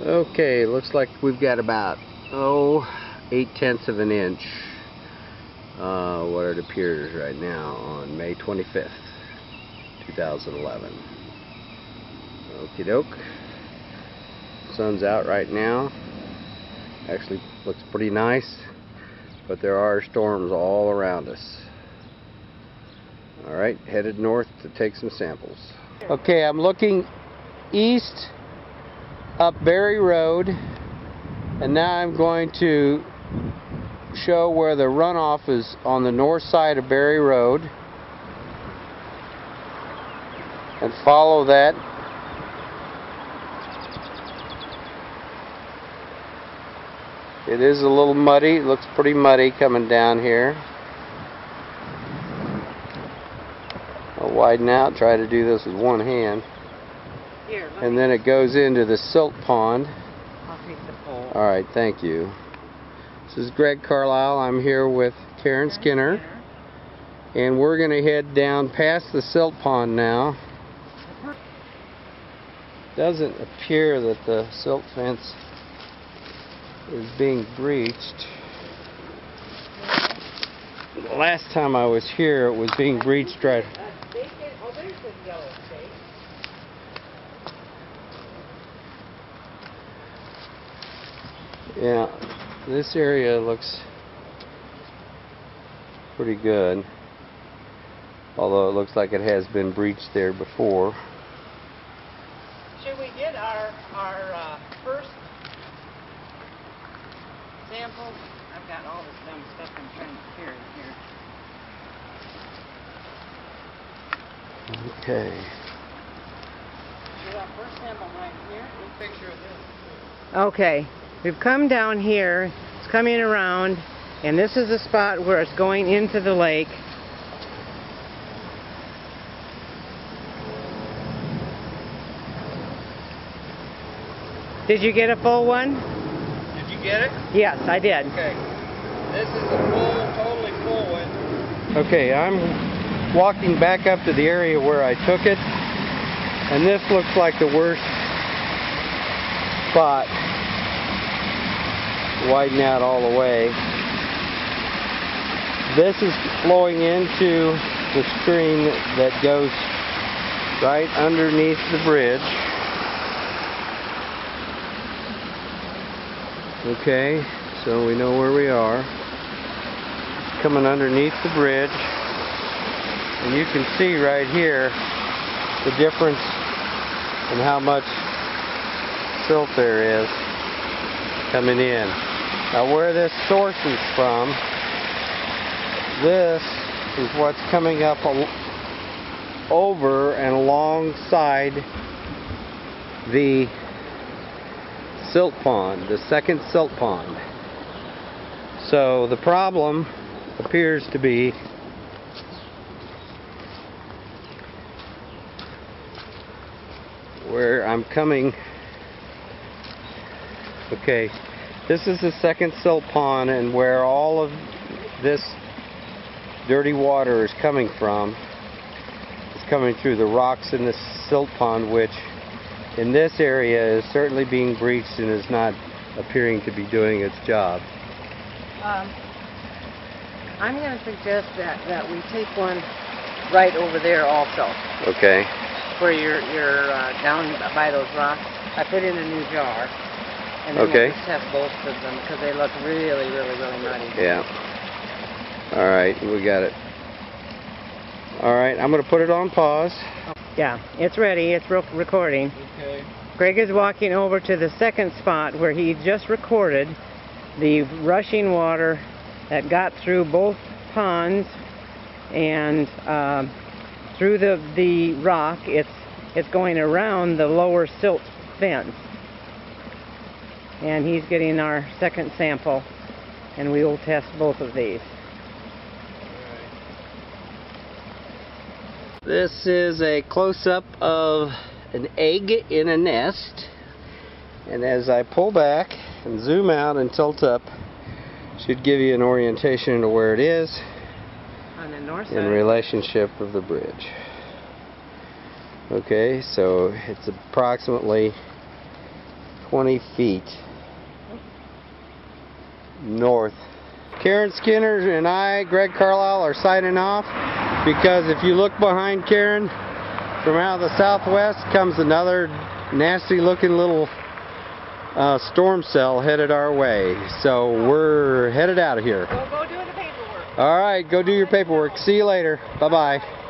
Okay, looks like we've got about, oh, eight tenths of an inch, uh, what it appears right now on May 25th, 2011. Okie doke. Sun's out right now. Actually looks pretty nice, but there are storms all around us. Alright, headed north to take some samples. Okay, I'm looking east up Berry Road and now I'm going to show where the runoff is on the north side of Berry Road. And follow that. It is a little muddy. It looks pretty muddy coming down here. I'll widen out try to do this with one hand Here, and then it goes into the silt pond. I'll take the pole. All right, thank you. This is Greg Carlisle. I'm here with Karen Skinner, and we're going to head down past the silt pond now. Doesn't appear that the silt fence is being breached. The last time I was here, it was being breached right. Uh, stake it- oh, there's the yellow stake. Yeah, this area looks pretty good. Although it looks like it has been breached there before. Should we get our, our, uh, first sample? I've got all this dumb stuff I'm trying to carry here. Okay. Get our first sample right here. Picture of this. Okay, we've come down here, it's coming around, and this is the spot where it's going into the lake. Did you get a full one? Did you get it? Yes, I did. Okay. This is the full, totally full one. Okay, I'm walking back up to the area where I took it, and this looks like the worst spot. Widen out all the way. This is flowing into the stream that goes right underneath the bridge. Okay, so we know where we are. Coming underneath the bridge. And you can see right here the difference in how much silt there is coming in. Now where this source is from, this is what's coming up over and alongside the silt pond, the second silt pond. So the problem appears to be where I'm coming. Okay, this is the second silt pond and where all of this dirty water is coming from. It's coming through the rocks in the silt pond which in this area is certainly being breached and is not appearing to be doing its job. Um, I'm going to suggest that, that we take one right over there also, Okay. where you're, you're uh, down by those rocks. I put in a new jar. And Okay. we'll just have both of them because they look really, really, really muddy. Yeah. All right, we got it. All right, I'm going to put it on pause. Yeah, it's ready. It's re- recording. Okay. Greg is walking over to the second spot where he just recorded the rushing water that got through both ponds and um, through the the rock. It's it's going around the lower silt fence, and he's getting our second sample, and we will test both of these. This is a close-up of an egg in a nest. And as I pull back and zoom out and tilt up, should give you an orientation into where it is On the north in relationship of the bridge. Okay, so it's approximately 20 feet north. Karen Skinner and I, Greg Carlisle, are signing off because if you look behind Karen, from out of the southwest comes another nasty looking little uh, storm cell headed our way. So we're headed out of here. Go, go do the paperwork. All right, go do your paperwork. See you later. Bye bye.